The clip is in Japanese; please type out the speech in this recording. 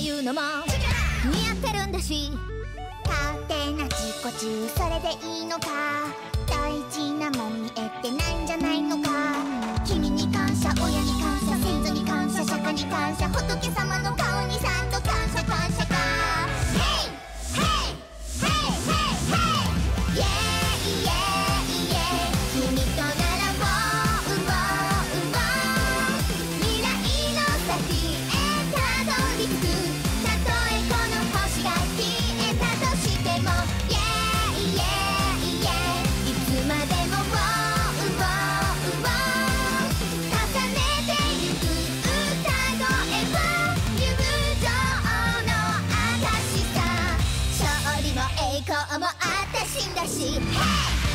ていうのも似合ってるんだし。勝手な自己中それでいいのか。の栄光もあたしだし Hey!